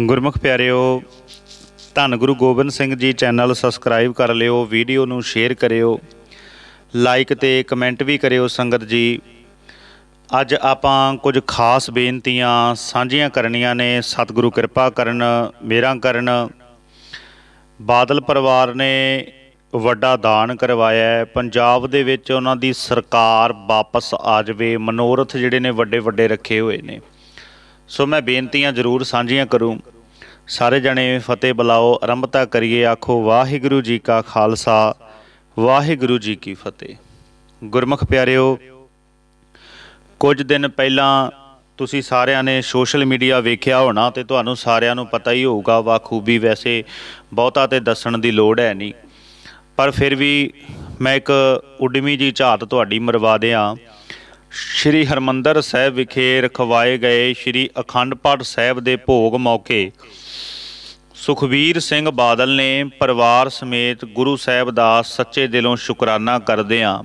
ਗੁਰਮੁਖ ਪਿਆਰਿਓ, ਧੰਨ Guru Gobind Singh ji channel subscribe ਕਰ ਲਿਓ ਵੀਡੀਓ ਨੂੰ ਸ਼ੇਅਰ ਕਰਿਓ ਲਾਈਕ ਤੇ ਕਮੈਂਟ ਵੀ ਕਰਿਓ ਸੰਗਤ ਜੀ। ਅੱਜ ਆਪਾਂ ਕੁਝ ਖਾਸ ਬੇਨਤੀਆਂ ਸਾਂਝੀਆਂ ਕਰਨੀਆਂ ਨੇ, ਸਤਿਗੁਰੂ ਕਿਰਪਾ ਕਰਨ, ਮੇਰਾ ਕਰਨ। ਬਾਦਲ ਪਰਿਵਾਰ ਨੇ ਵੱਡਾ ਦਾਨ ਕਰਵਾਇਆ ਪੰਜਾਬ ਦੇ ਵਿੱਚ ਉਹਨਾਂ ਦੀ ਸਰਕਾਰ ਵਾਪਸ ਆ ਜਾਵੇ, ਮਨੋਰਥ ਜਿਹੜੇ ਨੇ ਵੱਡੇ ਵੱਡੇ ਰੱਖੇ ਹੋਏ ਨੇ। ਸੋ ਮੈਂ ਬੇਨਤੀਆਂ ਜ਼ਰੂਰ ਸਾਂਝੀਆਂ ਕਰੂੰ। ਸਾਰੇ ਜਣੇ ਫਤਿਹ ਬੁਲਾਓ ਆਰੰਭਤਾ ਕਰੀਏ, ਆਖੋ, ਵਾਹਿਗੁਰੂ ਜੀ ਕਾ ਖਾਲਸਾ, ਵਾਹਿਗੁਰੂ ਜੀ ਕੀ ਫਤਿਹ। ਗੁਰਮੁਖ ਪਿਆਰਿਓ, ਕੁਝ ਦਿਨ ਪਹਿਲਾਂ ਤੁਸੀਂ ਸਾਰਿਆਂ ਨੇ ਸੋਸ਼ਲ ਮੀਡੀਆ ਵੇਖਿਆ ਹੋਣਾ ਤੇ ਤੁਹਾਨੂੰ ਸਾਰਿਆਂ ਨੂੰ ਪਤਾ ਹੀ ਹੋਊਗਾ, ਵਾਖੂਬੀ ਵੈਸੇ ਬਹੁਤਾ ਤੇ ਦੱਸਣ ਦੀ ਲੋੜ ਹੈ ਨਹੀਂ। ਪਰ ਫਿਰ ਵੀ ਮੈਂ ਇੱਕ ਉਡਮੀ ਜੀ ਝਾਤ ਤੁਹਾਡੀ ਮਰਵਾ ਦਿਆਂ। ਸ਼੍ਰੀ ਹਰਮੰਦਰ ਸਾਹਿਬ ਵਿਖੇ ਰਖਵਾਏ ਗਏ ਸ਼੍ਰੀ ਅਖੰਡ ਪਾਠ ਸਾਹਿਬ ਦੇ ਭੋਗ ਮੌਕੇ ਸੁਖਵੀਰ ਸਿੰਘ ਬਾਦਲ ਨੇ ਪਰਿਵਾਰ ਸਮੇਤ ਗੁਰੂ ਸਾਹਿਬ ਦਾ ਸੱਚੇ ਦਿਲੋਂ ਸ਼ੁਕਰਾਨਾ ਕਰਦਿਆਂ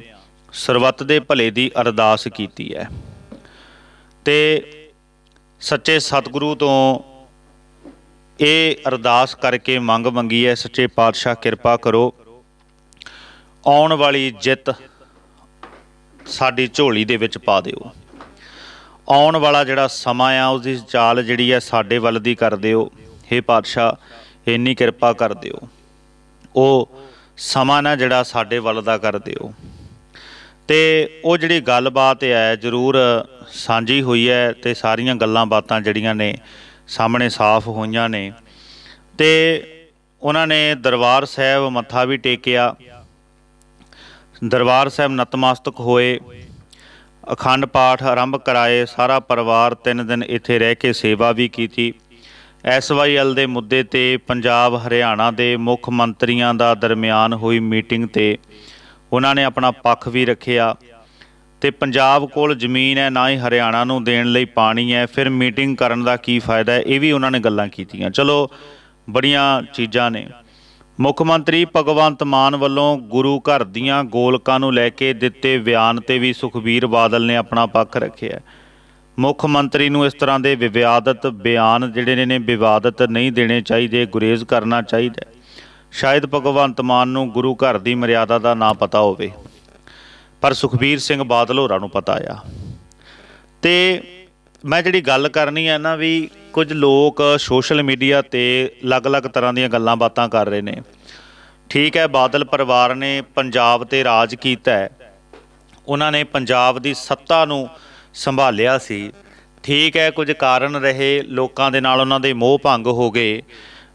ਸਰਬੱਤ ਦੇ ਭਲੇ ਦੀ ਅਰਦਾਸ ਕੀਤੀ ਹੈ। ਤੇ ਸੱਚੇ ਸਤਿਗੁਰੂ ਤੋਂ ਇਹ ਅਰਦਾਸ ਕਰਕੇ ਮੰਗ ਮੰਗੀ ਹੈ, ਸੱਚੇ ਪਾਤਸ਼ਾਹ ਕਿਰਪਾ ਕਰੋ। ਆਉਣ ਵਾਲੀ ਜਿੱਤ ਸਾਡੀ ਝੋਲੀ ਦੇ ਵਿੱਚ ਪਾ ਦਿਓ। ਆਉਣ ਵਾਲਾ ਜਿਹੜਾ ਸਮਾਂ ਆ ਉਸ ਦੀ ਚਾਲ ਜਿਹੜੀ ਹੈ ਸਾਡੇ ਵੱਲ ਦੀ ਕਰ ਦਿਓ। हे ਪਾਤਸ਼ਾਹ, ਇੰਨੀ ਕਿਰਪਾ ਕਰ ਦਿਓ। ਉਹ ਸਮਾਂ ਨਾ ਜਿਹੜਾ ਸਾਡੇ ਵੱਲ ਦਾ ਕਰ ਦਿਓ। ਤੇ ਉਹ ਜਿਹੜੀ ਗੱਲਬਾਤ ਹੈ ਜ਼ਰੂਰ ਸਾਂਝੀ ਹੋਈ ਹੈ ਤੇ ਸਾਰੀਆਂ ਗੱਲਾਂ ਬਾਤਾਂ ਜਿਹੜੀਆਂ ਨੇ, ਸਾਹਮਣੇ ਸਾਫ਼ ਹੋਈਆਂ ਨੇ। ਤੇ ਉਹਨਾਂ ਨੇ ਦਰਬਾਰ ਸਾਹਿਬ ਮੱਥਾ ਵੀ ਟੇਕਿਆ। ਦਰਬਾਰ ਸਾਹਿਬ ਨਤਮਸਤਕ ਹੋਏ। ਅਖੰਡ ਪਾਠ ਆਰੰਭ ਕਰਾਏ। ਸਾਰਾ ਪਰਿਵਾਰ ਤਿੰਨ ਦਿਨ ਇੱਥੇ ਰਹਿ ਕੇ ਸੇਵਾ ਵੀ ਕੀਤੀ। ਐਸਵਾਈਐਲ ਦੇ ਮੁੱਦੇ ਤੇ ਪੰਜਾਬ ਹਰਿਆਣਾ ਦੇ ਮੁੱਖ ਮੰਤਰੀਆਂ ਦਾ ਦਰਮਿਆਨ ਹੋਈ ਮੀਟਿੰਗ ਤੇ ਉਹਨਾਂ ਨੇ ਆਪਣਾ ਪੱਖ ਵੀ ਰੱਖਿਆ। ਤੇ ਪੰਜਾਬ ਕੋਲ ਜ਼ਮੀਨ ਹੈ, ਨਾ ਹੀ ਹਰਿਆਣਾ ਨੂੰ ਦੇਣ ਲਈ ਪਾਣੀ ਹੈ, ਫਿਰ ਮੀਟਿੰਗ ਕਰਨ ਦਾ ਕੀ ਫਾਇਦਾ ਹੈ, ਇਹ ਵੀ ਉਹਨਾਂ ਨੇ ਗੱਲਾਂ ਕੀਤੀਆਂ। ਚਲੋ, ਬੜੀਆਂ ਚੀਜ਼ਾਂ ਨੇ। ਮੁੱਖ ਮੰਤਰੀ ਭਗਵੰਤ ਮਾਨ ਵੱਲੋਂ ਗੁਰੂ ਘਰ ਦੀਆਂ ਗੋਲਕਾਂ ਨੂੰ ਲੈ ਕੇ ਦਿੱਤੇ ਬਿਆਨ ਤੇ ਵੀ ਸੁਖਬੀਰ ਬਾਦਲ ਨੇ ਆਪਣਾ ਪੱਖ ਰੱਖਿਆ ਮੁੱਖ ਮੰਤਰੀ ਨੂੰ ਇਸ ਤਰ੍ਹਾਂ ਦੇ ਵਿਵਾਦਤ ਬਿਆਨ ਜਿਹੜੇ ਨੇ ਵਿਵਾਦਤ ਨਹੀਂ ਦੇਣੇ ਚਾਹੀਦੇ, ਗੁਰੇਜ਼ ਕਰਨਾ ਚਾਹੀਦਾ ਸ਼ਾਇਦ ਭਗਵੰਤ ਮਾਨ ਨੂੰ ਗੁਰੂ ਘਰ ਦੀ ਮਰਿਆਦਾ ਦਾ ਨਾ ਪਤਾ ਹੋਵੇ। ਪਰ ਸੁਖਬੀਰ ਸਿੰਘ ਬਾਦਲ ਹੋਰਾਂ ਨੂੰ ਪਤਾ ਆ। ਤੇ ਮੈਂ ਜਿਹੜੀ ਗੱਲ ਕਰਨੀ ਹੈ ਨਾ ਵੀ ਕੁਝ ਲੋਕ ਸੋਸ਼ਲ ਮੀਡੀਆ ਤੇ ਅਲੱਗ-ਅਲੱਗ ਤਰ੍ਹਾਂ ਦੀਆਂ ਗੱਲਾਂ ਬਾਤਾਂ ਕਰ ਰਹੇ ਨੇ। ਠੀਕ ਹੈ, ਬਾਦਲ ਪਰਿਵਾਰ ਨੇ ਪੰਜਾਬ ਤੇ ਰਾਜ ਕੀਤਾ ਹੈ। ਉਹਨਾਂ ਨੇ ਪੰਜਾਬ ਦੀ ਸੱਤਾ ਨੂੰ ਸੰਭਾਲਿਆ ਸੀ। ਠੀਕ ਹੈ, ਕੁਝ ਕਾਰਨ ਰਹੇ, ਲੋਕਾਂ ਦੇ ਨਾਲ ਉਹਨਾਂ ਦੇ ਮੋਹ ਭੰਗ ਹੋ ਗਏ,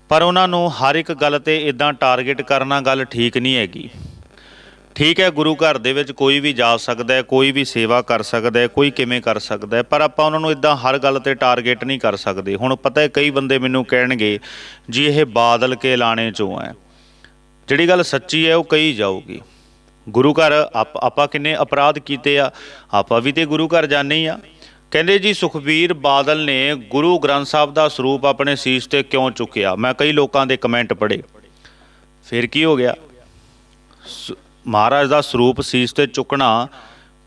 ਪਰ ਉਹਨਾਂ ਨੂੰ ਹਰ ਇੱਕ ਗੱਲ ਤੇ ਇਦਾਂ ਟਾਰਗੇਟ ਕਰਨਾ ਗੱਲ ਠੀਕ ਨਹੀਂ ਹੈਗੀ। ਠੀਕ ਹੈ, ਗੁਰੂ ਘਰ ਦੇ ਵਿੱਚ ਕੋਈ ਵੀ ਜਾ ਸਕਦਾ ਹੈ, ਕੋਈ ਵੀ ਸੇਵਾ ਕਰ ਸਕਦਾ ਹੈ, ਕੋਈ ਕਿਵੇਂ ਕਰ ਸਕਦਾ ਹੈ, ਪਰ ਆਪਾਂ ਉਹਨਾਂ ਨੂੰ ਇਦਾਂ ਹਰ ਗੱਲ ਤੇ ਟਾਰਗੇਟ ਨਹੀਂ ਕਰ ਸਕਦੇ। ਹੁਣ ਪਤਾ ਹੈ, ਕਈ ਬੰਦੇ ਮੈਨੂੰ ਕਹਿਣਗੇ, ਜੀ, ਇਹ ਬਾਦਲ ਕੇ ਲਾਣੇ ਚੋਂ ਹੈ। ਜਿਹੜੀ ਗੱਲ ਸੱਚੀ ਹੈ, ਉਹ ਕਹੀ ਜਾਊਗੀ। ਗੁਰੂ ਘਰ ਆਪਾਂ ਕਿੰਨੇ ਅਪਰਾਧ ਕੀਤੇ ਆ, ਆਪਾਂ ਵੀ ਤੇ ਗੁਰੂ ਘਰ ਜਾਣੇ ਹੀ ਆ। ਕਹਿੰਦੇ ਜੀ, ਸੁਖਬੀਰ ਬਾਦਲ ਨੇ ਗੁਰੂ ਗ੍ਰੰਥ ਸਾਹਿਬ ਦਾ ਸਰੂਪ ਆਪਣੇ ਸੀਸ ਤੇ ਕਿਉਂ ਚੁੱਕਿਆ? ਮੈਂ ਕਈ ਲੋਕਾਂ ਦੇ ਕਮੈਂਟ ਪੜ੍ਹੇ। ਫਿਰ ਕੀ ਹੋ ਗਿਆ? ਮਹਾਰਾਜ ਦਾ ਸਰੂਪ ਸੀਸ ਤੇ ਚੁੱਕਣਾ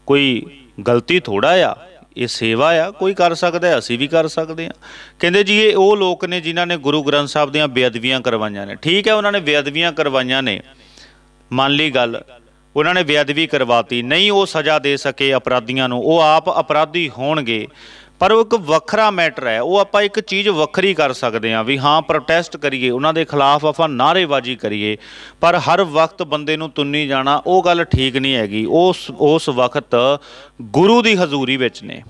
ਕੋਈ ਗਲਤੀ ਥੋੜਾ ਆ, ਇਹ ਸੇਵਾ ਆ, ਕੋਈ ਕਰ ਸਕਦਾ ਅਸੀਂ ਵੀ ਕਰ ਸਕਦੇ ਆ ਕਹਿੰਦੇ ਜੀ, ਇਹ ਉਹ ਲੋਕ ਨੇ ਜਿਨ੍ਹਾਂ ਨੇ ਗੁਰੂ ਗ੍ਰੰਥ ਸਾਹਿਬ ਦੀਆਂ ਬੇਅਦਬੀਆਂ ਕਰਵਾਈਆਂ ਨੇ। ਠੀਕ ਹੈ, ਉਹਨਾਂ ਨੇ ਬੇਅਦਬੀਆਂ ਕਰਵਾਈਆਂ ਨੇ। ਮੰਨ ਲਈ ਗੱਲ, ਉਹਨਾਂ ਨੇ ਬੇਅਦਬੀ ਕਰਵਾਤੀ। ਨਹੀਂ ਉਹ ਸਜ਼ਾ ਦੇ ਸਕੇ ਅਪਰਾਧੀਆਂ ਨੂੰ, ਉਹ ਆਪ ਅਪਰਾਧੀ ਹੋਣਗੇ। ਪਰ ਉਹ ਇੱਕ ਵੱਖਰਾ ਮੈਟਰ ਹੈ। ਉਹ ਆਪਾਂ ਇੱਕ ਚੀਜ਼ ਵੱਖਰੀ ਕਰ ਸਕਦੇ ਹਾਂ ਵੀ ਹਾਂ ਪ੍ਰੋਟੈਸਟ ਕਰੀਏ, ਉਹਨਾਂ ਦੇ ਖਿਲਾਫ ਆਪਾਂ ਨਾਰੇਬਾਜ਼ੀ ਕਰੀਏ, ਪਰ ਹਰ ਵਕਤ ਬੰਦੇ ਨੂੰ ਤੁੰਨੀ ਜਾਣਾ ਉਹ ਗੱਲ ਠੀਕ ਨਹੀਂ ਹੈਗੀ। ਉਸ ਉਸ ਵਕਤ ਗੁਰੂ ਦੀ ਹਜ਼ੂਰੀ ਵਿੱਚ ਨੇ।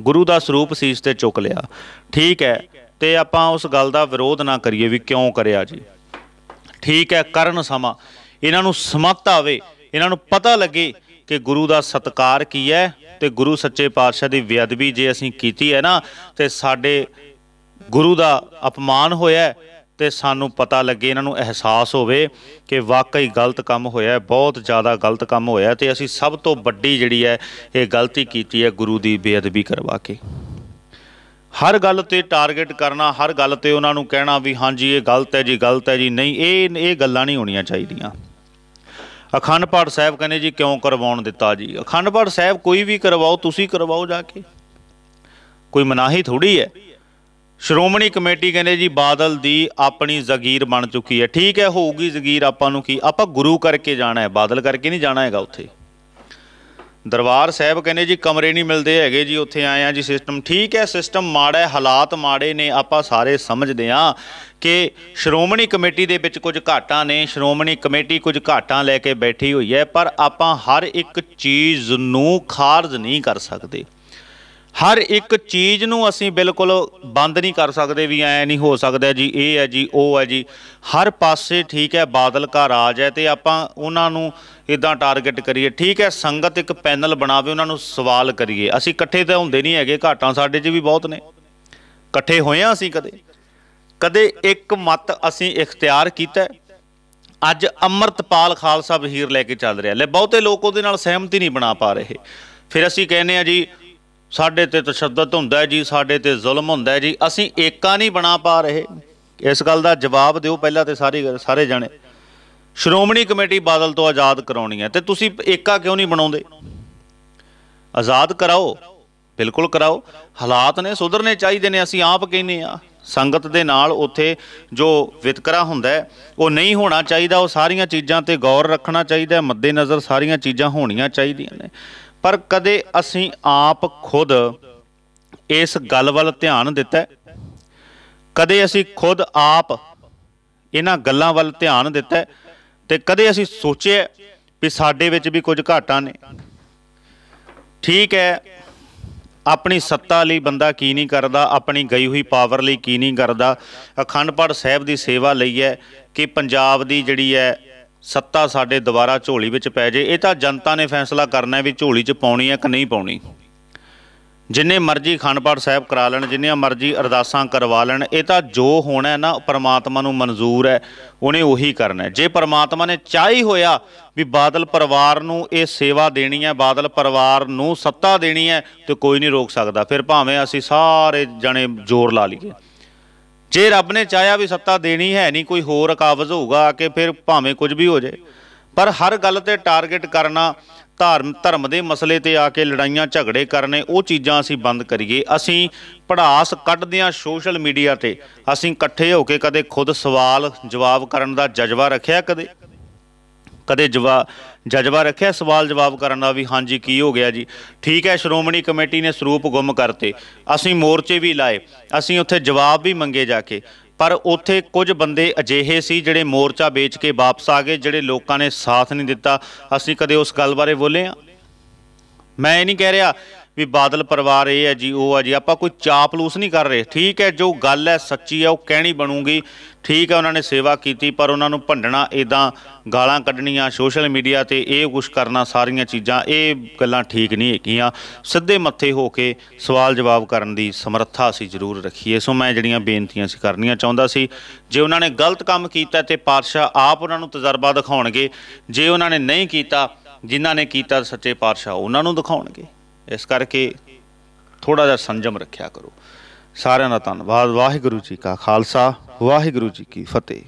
ਗੁਰੂ ਦਾ ਸਰੂਪ ਸੀਸ ਤੇ ਚੁੱਕ ਲਿਆ। ਠੀਕ ਹੈ, ਤੇ ਆਪਾਂ ਉਸ ਗੱਲ ਦਾ ਵਿਰੋਧ ਨਾ ਕਰੀਏ ਵੀ ਕਿਉਂ ਕਰਿਆ ਜੀ। ਠੀਕ ਹੈ, ਕਰਨ ਸਮਾਂ। ਇਹਨਾਂ ਨੂੰ ਸਮਤ ਆਵੇ। ਇਹਨਾਂ ਨੂੰ ਪਤਾ ਲੱਗੇ ਕਿ ਗੁਰੂ ਦਾ ਸਤਕਾਰ ਕੀ ਹੈ ਤੇ ਗੁਰੂ ਸੱਚੇ ਪਾਤਸ਼ਾਹ ਦੀ ਬੇਅਦਬੀ ਜੇ ਅਸੀਂ ਕੀਤੀ ਹੈ ਨਾ, ਤੇ ਸਾਡੇ ਗੁਰੂ ਦਾ ਅਪਮਾਨ ਹੋਇਆ ਤੇ ਸਾਨੂੰ ਪਤਾ ਲੱਗੇ, ਇਹਨਾਂ ਨੂੰ ਅਹਿਸਾਸ ਹੋਵੇ ਕਿ ਵਾਕਈ ਗਲਤ ਕੰਮ ਹੋਇਆ ਬਹੁਤ ਜ਼ਿਆਦਾ ਗਲਤ ਕੰਮ ਹੋਇਆ ਤੇ ਅਸੀਂ ਸਭ ਤੋਂ ਵੱਡੀ ਜਿਹੜੀ ਹੈ, ਇਹ ਗਲਤੀ ਕੀਤੀ ਹੈ ਗੁਰੂ ਦੀ ਬੇਅਦਬੀ ਕਰਵਾ ਕੇ। ਹਰ ਗੱਲ ਤੇ ਟਾਰਗੇਟ ਕਰਨਾ, ਹਰ ਗੱਲ ਤੇ ਉਹਨਾਂ ਨੂੰ ਕਹਿਣਾ ਵੀ ਹਾਂਜੀ, ਇਹ ਗਲਤ ਹੈ ਜੀ, ਗਲਤ ਹੈ ਜੀ, ਨਹੀਂ, ਇਹ ਇਹ ਗੱਲਾਂ ਨਹੀਂ ਹੋਣੀਆਂ ਚਾਹੀਦੀਆਂ। ਅਖੰਡ ਪਾਠ ਸਾਹਿਬ ਕਹਿੰਦੇ ਜੀ ਕਿਉਂ ਕਰਵਾਉਣ ਦਿੱਤਾ ਜੀ? ਅਖੰਡ ਪਾਠ ਸਾਹਿਬ ਕੋਈ ਵੀ ਕਰਵਾਓ, ਤੁਸੀਂ ਕਰਵਾਓ ਜਾ ਕੇ। ਕੋਈ ਮਨਾਹੀ ਥੋੜੀ ਹੈ। ਸ਼੍ਰੋਮਣੀ ਕਮੇਟੀ ਕਹਿੰਦੇ ਜੀ, ਬਾਦਲ ਦੀ ਆਪਣੀ ਜ਼ਗੀਰ ਬਣ ਚੁੱਕੀ ਹੈ। ਠੀਕ ਹੈ, ਹੋਊਗੀ ਜ਼ਗੀਰ ਆਪਾਂ ਨੂੰ ਕੀ? ਆਪਾਂ ਗੁਰੂ ਕਰਕੇ ਜਾਣਾ ਹੈ, ਬਾਦਲ ਕਰਕੇ ਨਹੀਂ ਜਾਣਾ ਹੈਗਾ ਉੱਥੇ। ਦਰਬਾਰ ਸਾਹਿਬ ਕਹਿੰਦੇ ਜੀ ਕਮਰੇ ਨਹੀਂ ਮਿਲਦੇ ਹੈਗੇ ਜੀ, ਉੱਥੇ ਆਏ ਆ ਜੀ ਸਿਸਟਮ ਠੀਕ ਹੈ ਸਿਸਟਮ ਮਾੜਾ ਹੈ, ਹਾਲਾਤ ਮਾੜੇ ਨੇ, ਆਪਾਂ ਸਾਰੇ ਸਮਝਦੇ ਆ ਕਿ ਸ਼੍ਰੋਮਣੀ ਕਮੇਟੀ ਦੇ ਵਿੱਚ ਕੁਝ ਘਾਟਾਂ ਨੇ, ਸ਼੍ਰੋਮਣੀ ਕਮੇਟੀ ਕੁਝ ਘਾਟਾਂ ਲੈ ਕੇ ਬੈਠੀ ਹੋਈ ਹੈ, ਪਰ ਆਪਾਂ ਹਰ ਇੱਕ ਚੀਜ਼ ਨੂੰ ਖਾਰਜ ਨਹੀਂ ਕਰ ਸਕਦੇ। ਹਰ ਇੱਕ ਚੀਜ਼ ਨੂੰ ਅਸੀਂ ਬਿਲਕੁਲ ਬੰਦ ਨਹੀਂ ਕਰ ਸਕਦੇ ਵੀ ਐ ਨਹੀਂ ਹੋ ਸਕਦਾ ਜੀ, ਇਹ ਹੈ ਜੀ, ਉਹ ਹੈ ਜੀ। ਹਰ ਪਾਸੇ ਠੀਕ ਹੈ, ਬਾਦਲ ਕਾ ਰਾਜ ਹੈ ਤੇ ਆਪਾਂ ਉਹਨਾਂ ਨੂੰ ਇਦਾਂ ਟਾਰਗੇਟ ਕਰੀਏ। ਠੀਕ ਹੈ, ਸੰਗਤ ਇੱਕ ਪੈਨਲ ਬਣਾਵੇ, ਉਹਨਾਂ ਨੂੰ ਸਵਾਲ ਕਰੀਏ। ਅਸੀਂ ਇਕੱਠੇ ਤਾਂ ਹੁੰਦੇ ਨਹੀਂ ਹੈਗੇ, ਘਾਟਾਂ ਸਾਡੇ 'ਚ ਵੀ ਬਹੁਤ ਨੇ। ਇਕੱਠੇ ਹੋਏ ਆ ਅਸੀਂ ਕਦੇ। ਕਦੇ ਇੱਕ ਮਤ ਅਸੀਂ ਇਖਤਿਆਰ ਕੀਤਾ। ਅੱਜ ਅਮਰਤਪਾਲ ਖਾਲਸਾ ਵਹੀਰ ਲੈ ਕੇ ਚੱਲ ਰਿਹਾ। ਲੈ ਬਹੁਤੇ ਲੋਕ ਉਹਦੇ ਨਾਲ ਸਹਿਮਤੀ ਨਹੀਂ ਬਣਾ ਪਾ ਰਹੇ। ਫਿਰ ਅਸੀਂ ਕਹਿੰਦੇ ਆ ਜੀ ਸਾਡੇ ਤੇ ਤਸ਼ੱਦਦ ਹੁੰਦਾ ਜੀ ਸਾਡੇ ਤੇ ਜ਼ੁਲਮ ਹੁੰਦਾ ਜੀ। ਅਸੀਂ ਏਕਾ ਨਹੀਂ ਬਣਾ ਪਾ ਰਹੇ। ਇਸ ਗੱਲ ਦਾ ਜਵਾਬ ਦਿਓ ਪਹਿਲਾਂ ਤੇ ਸਾਰੇ ਸਾਰੇ ਜਾਣੇ। ਸ਼੍ਰੋਮਣੀ ਕਮੇਟੀ ਬਾਦਲ ਤੋਂ ਆਜ਼ਾਦ ਕਰਾਉਣੀ ਹੈ ਤੇ ਤੁਸੀਂ ਏਕਾ ਕਿਉਂ ਨਹੀਂ ਬਣਾਉਂਦੇ? ਆਜ਼ਾਦ ਕਰਾਓ ਬਿਲਕੁਲ ਕਰਾਓ। ਹਾਲਾਤ ਨੇ ਸੁਧਰਨੇ ਚਾਹੀਦੇ ਨੇ ਅਸੀਂ ਆਪ ਕਹਿੰਨੇ ਆ ਸੰਗਤ ਦੇ ਨਾਲ ਉੱਥੇ ਜੋ ਵਿਤਕਰਾ ਹੁੰਦਾ ਉਹ ਨਹੀਂ ਹੋਣਾ ਚਾਹੀਦਾ। ਉਹ ਸਾਰੀਆਂ ਚੀਜ਼ਾਂ ਤੇ ਗੌਰ ਰੱਖਣਾ ਚਾਹੀਦਾ ਹੈ, ਮੱਦੇ ਨਜ਼ਰ ਸਾਰੀਆਂ ਚੀਜ਼ਾਂ ਹੋਣੀਆਂ ਚਾਹੀਦੀਆਂ ਨੇ। ਪਰ ਕਦੇ ਅਸੀਂ ਆਪ ਖੁਦ ਇਸ ਗੱਲ ਵੱਲ ਧਿਆਨ ਦਿੱਤਾ ਕਦੇ ਅਸੀਂ ਖੁਦ ਆਪ ਇਹਨਾਂ ਗੱਲਾਂ ਵੱਲ ਧਿਆਨ ਦਿੱਤਾ ਹੈ? ਤੇ ਕਦੇ ਅਸੀਂ ਸੋਚਿਆ ਵੀ ਸਾਡੇ ਵਿੱਚ ਵੀ ਕੁਝ ਘਾਟਾਂ ਨੇ? ਠੀਕ ਹੈ, ਆਪਣੀ ਸੱਤਾ ਲਈ ਬੰਦਾ ਕੀ ਨਹੀਂ ਕਰਦਾ, ਆਪਣੀ ਗਈ ਹੋਈ ਪਾਵਰ ਲਈ ਕੀ ਨਹੀਂ ਕਰਦਾ, ਅਖੰਡ ਪਾਠ ਸਾਹਿਬ ਦੀ ਸੇਵਾ ਲਈ ਹੈ ਕਿ ਪੰਜਾਬ ਦੀ ਜਿਹੜੀ ਹੈ ਸੱਤਾ ਸਾਡੇ ਦੁਬਾਰਾ ਝੋਲੀ ਵਿੱਚ ਪੈ ਜੇ, ਇਹ ਤਾਂ ਜਨਤਾ ਨੇ ਫੈਸਲਾ ਕਰਨਾ ਹੈ ਵੀ ਝੋਲੀ 'ਚ ਪਾਉਣੀ ਹੈ ਕਿ ਨਹੀਂ ਪਾਉਣੀ। ਜਿੰਨੇ ਮਰਜ਼ੀ ਅਖੰਡ ਪਾਠ ਸਾਹਿਬ ਕਰਾ ਲੈਣ, ਜਿੰਨੀਆਂ ਮਰਜ਼ੀ ਅਰਦਾਸਾਂ ਕਰਵਾ ਲੈਣ, ਇਹ ਤਾਂ ਜੋ ਹੋਣਾ ਨਾ, ਪਰਮਾਤਮਾ ਨੂੰ ਮਨਜ਼ੂਰ ਹੈ, ਉਹਨੇ ਉਹੀ ਕਰਨਾ ਜੇ ਪਰਮਾਤਮਾ ਨੇ ਚਾਹੀ ਹੋਇਆ ਵੀ ਬਾਦਲ ਪਰਿਵਾਰ ਨੂੰ ਇਹ ਸੇਵਾ ਦੇਣੀ ਹੈ, ਬਾਦਲ ਪਰਿਵਾਰ ਨੂੰ ਸੱਤਾ ਦੇਣੀ ਹੈ, ਤੇ ਕੋਈ ਨਹੀਂ ਰੋਕ ਸਕਦਾ। ਫਿਰ ਭਾਵੇਂ ਅਸੀਂ ਸਾਰੇ ਜਣੇ ਜ਼ੋਰ ਲਾ ਲਈਏ। ਜੇ ਰੱਬ ਨੇ ਚਾਹਿਆ ਵੀ ਸੱਤਾ ਦੇਣੀ ਹੈ ਨਹੀਂ, ਕੋਈ ਹੋਰ ਕਾਬਜ਼ ਹੋਊਗਾ ਕਿ ਫਿਰ ਭਾਵੇਂ ਕੁਝ ਵੀ ਹੋ ਜਾਏ। ਪਰ ਹਰ ਗੱਲ ਤੇ ਟਾਰਗੇਟ ਕਰਨਾ, ਧਰਮ ਧਰਮ ਦੇ ਮਸਲੇ ਤੇ ਆ ਕੇ ਲੜਾਈਆਂ, ਝਗੜੇ ਕਰਨੇ, ਉਹ ਚੀਜ਼ਾਂ ਅਸੀਂ ਬੰਦ ਕਰੀਏ। ਅਸੀਂ ਪੜਾਸ ਕੱਢਦੇ ਹਾਂ ਸੋਸ਼ਲ ਮੀਡੀਆ ਤੇ। ਅਸੀਂ ਇਕੱਠੇ ਹੋ ਕੇ ਕਦੇ ਖੁਦ ਸਵਾਲ ਜਵਾਬ ਕਰਨ ਦਾ ਜਜ਼ਬਾ ਰੱਖਿਆ ਕਦੇ? ਕਦੇ ਜਵਾ, ਜਜ਼ਬਾ ਰੱਖਿਆ? ਸਵਾਲ ਜਵਾਬ ਕਰਨ ਦਾ ਵੀ ਹਾਂਜੀ ਕੀ ਹੋ ਗਿਆ ਜੀ? ਠੀਕ ਹੈ, ਸ਼੍ਰੋਮਣੀ ਕਮੇਟੀ ਨੇ ਸਰੂਪ ਗੁੰਮ ਕਰਤੇ। ਅਸੀਂ ਮੋਰਚੇ ਵੀ ਲਾਏ। ਅਸੀਂ ਉੱਥੇ ਜਵਾਬ ਵੀ ਮੰਗੇ ਜਾ ਕੇ। ਪਰ ਉੱਥੇ ਕੁਝ ਬੰਦੇ ਅਜਿਹੇ ਸੀ ਜਿਹੜੇ ਮੋਰਚਾ ਵੇਚ ਕੇ ਵਾਪਸ ਆ ਗਏ, ਜਿਹੜੇ ਲੋਕਾਂ ਨੇ ਸਾਥ ਨਹੀਂ ਦਿੱਤਾ। ਅਸੀਂ ਕਦੇ ਉਸ ਗੱਲ ਬਾਰੇ ਬੋਲੇ ਆ ਮੈਂ ਇਹ ਨਹੀਂ ਕਹਿ ਰਿਹਾ ਵੀ ਬਾਦਲ ਪਰਿਵਾਰ ਇਹ ਹੈ ਜੀ, ਉਹ ਹੈ ਜੀ, ਆਪਾਂ ਕੋਈ ਚਾਪਲੂਸ ਨਹੀਂ ਕਰ ਰਹੇ। ਠੀਕ ਹੈ, ਜੋ ਗੱਲ ਹੈ, ਸੱਚੀ ਹੈ, ਉਹ ਕਹਿਣੀ ਬਣੂਗੀ। ਠੀਕ ਹੈ, ਉਹਨਾਂ ਨੇ ਸੇਵਾ ਕੀਤੀ, ਪਰ ਉਹਨਾਂ ਨੂੰ ਭੰਡਣਾ ਇਦਾਂ ਗਾਲਾਂ ਕੱਢਣੀਆਂ, ਸੋਸ਼ਲ ਮੀਡੀਆ ਤੇ ਇਹ ਕੁਝ ਕਰਨਾ, ਸਾਰੀਆਂ ਚੀਜ਼ਾਂ, ਇਹ ਗੱਲਾਂ ਠੀਕ ਨਹੀਂ ਹੈਗੀਆਂ। ਸਿੱਧੇ ਮੱਥੇ ਹੋ ਕੇ ਸਵਾਲ ਜਵਾਬ ਕਰਨ ਦੀ ਸਮਰੱਥਾ ਅਸੀਂ ਜ਼ਰੂਰ ਰੱਖੀਏ। ਸੋ ਮੈਂ ਜਿਹੜੀਆਂ ਬੇਨਤੀਆਂ ਸੀ ਕਰਨੀਆਂ ਚਾਹੁੰਦਾ ਸੀ, ਜੇ ਉਹਨਾਂ ਨੇ ਗਲਤ ਕੰਮ ਕੀਤਾ ਤੇ ਪਾਤਸ਼ਾਹ ਆਪ ਉਹਨਾਂ ਨੂੰ ਤਜਰਬਾ ਦਿਖਾਉਣਗੇ। ਜੇ ਉਹਨਾਂ ਨੇ ਨਹੀਂ ਕੀਤਾ, ਜਿਨ੍ਹਾਂ ਨੇ ਕੀਤਾ ਸੱਚੇ ਪਾਤਸ਼ਾਹ ਉਹਨਾਂ ਨੂੰ ਦਿਖਾਉਣਗੇ। ਇਸ ਕਰਕੇ ਥੋੜਾ ਜਿਹਾ ਸੰਜਮ ਰੱਖਿਆ ਕਰੋ। ਸਾਰਿਆਂ ਦਾ ਧੰਨਵਾਦ। ਵਾਹਿਗੁਰੂ ਜੀ ਕਾ ਖਾਲਸਾ, ਵਾਹਿਗੁਰੂ ਜੀ ਕੀ ਫਤਿਹ।